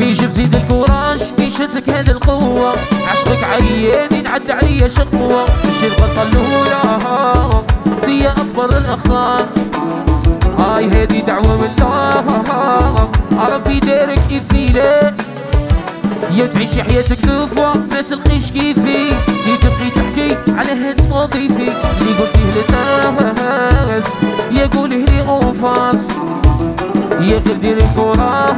بيجيب زيد الكوراج بيشتك هاد القوة. عشقك عياني نعد عليا شقوة مشي الغلطة الأولى آه. انتي أكبر الأخطار هاي هادي دعوة من الله آه. ربي دارك ابتلاء. يا تعيش حياتك دفوة ما تلقيش كيفي. كي تبقي تحكي على هاد وظيفي اللي قلتيه للناس يا قوله لي غوفاس يا غير ديري كوراس